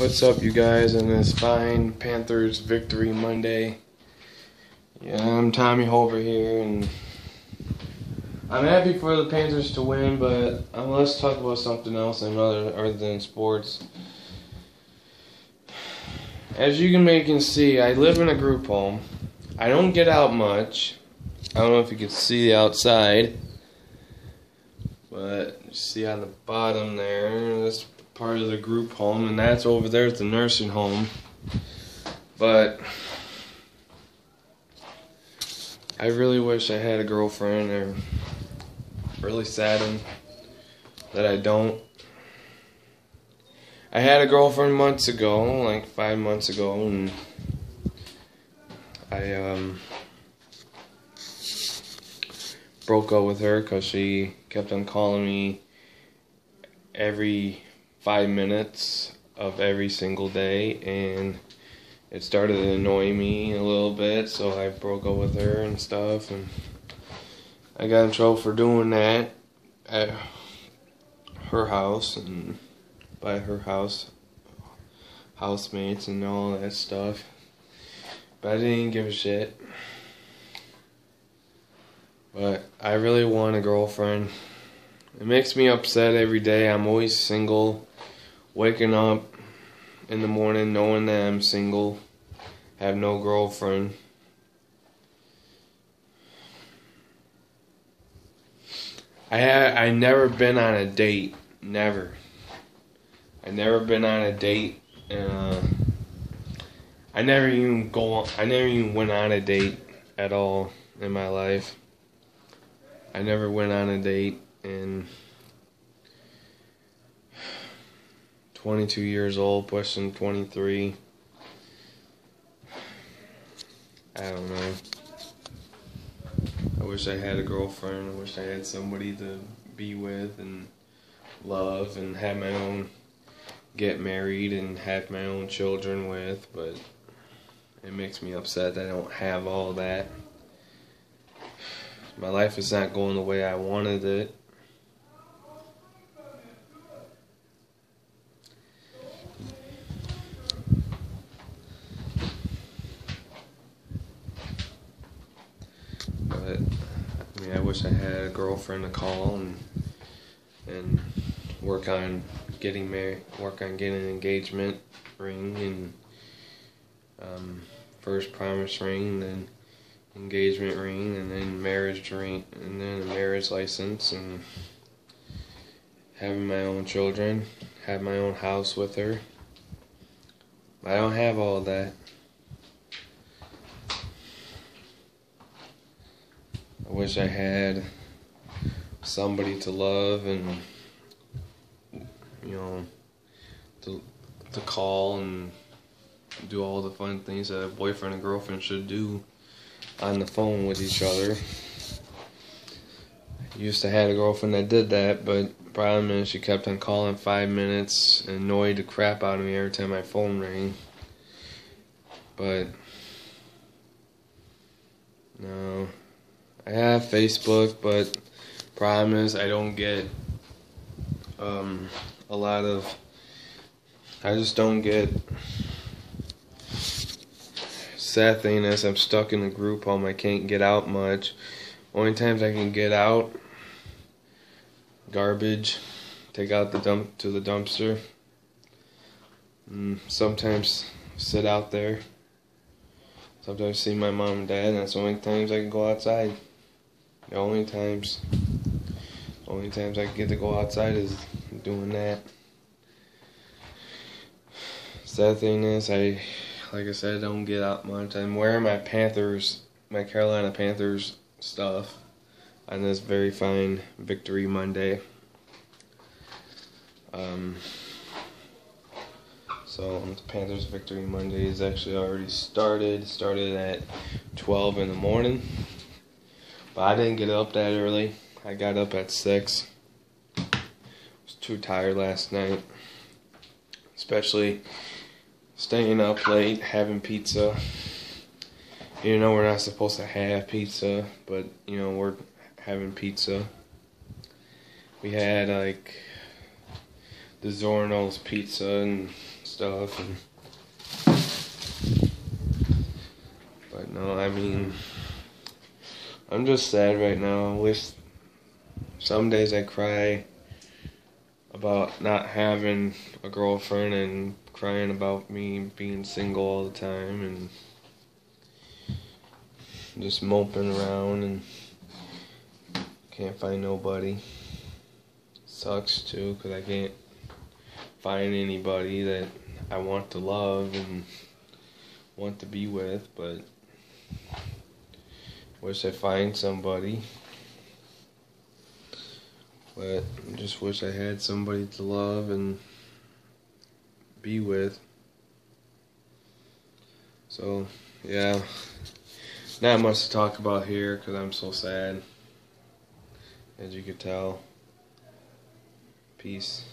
What's up, you guys, on this fine Panthers victory Monday? Yeah, I'm Tommy Holbert here, and I'm happy for the Panthers to win, but um, let's talk about something else other, other than sports. As you can make and see, I live in a group home. I don't get out much. I don't know if you can see the outside, but see on the bottom there, that's part of the group home, and that's over there at the nursing home. But I really wish I had a girlfriend, or really saddened that I don't. I had a girlfriend months ago, like five months ago, and I um broke up with her because she kept on calling me every five minutes of every single day, and it started to annoy me a little bit, so I broke up with her and stuff, and I got in trouble for doing that at her house and by her house housemates and all that stuff. But I didn't give a shit. But I really want a girlfriend. It makes me upset every day. I'm always single waking up in the morning knowing that I'm single, have no girlfriend. I had I never been on a date, never. I never been on a date. Uh, I never even go. On, I never even went on a date at all in my life. I never went on a date and 22 years old, pushing 23. I don't know. I wish I had a girlfriend. I wish I had somebody to be with and love and have my own, get married and have my own children with, but it makes me upset that I don't have all that. My life is not going the way I wanted it. I mean, I wish I had a girlfriend to call and and work on getting married, work on getting an engagement ring and um, first promise ring, then engagement ring, and then marriage ring, and then a marriage license, and having my own children, have my own house with her. I don't have all that. I wish I had somebody to love and you know to to call and do all the fun things that a boyfriend and girlfriend should do on the phone with each other. Used to have a girlfriend that did that, but problem is she kept on calling five minutes and annoyed the crap out of me every time my phone rang. But no. I have Facebook, but problem is I don't get um, a lot of. I just don't get. Sad thing is, I'm stuck in a group home. I can't get out much. Only times I can get out, garbage, take out the dump to the dumpster. Mm, sometimes sit out there. Sometimes see my mom and dad, and that's the only times I can go outside. The only times, only times I get to go outside is doing that. Sad thing is, I, like I said, I don't get out much. I'm wearing my Panthers, my Carolina Panthers stuff on this very fine Victory Monday. Um, so the Panthers Victory Monday is actually already started. Started at 12 in the morning. But I didn't get up that early. I got up at 6. I was too tired last night. Especially staying up late, having pizza. You know, we're not supposed to have pizza, but, you know, we're having pizza. We had, like, DiGiorno's pizza and stuff. And, but no, I mean, I'm just sad right now. I wish some days I cry about not having a girlfriend and crying about me being single all the time and just moping around and can't find nobody. Sucks too because I can't find anybody that I want to love and want to be with, but wish I find somebody. But I just wish I had somebody to love and be with. So, yeah, not much to talk about here because I'm so sad, as you can tell. Peace.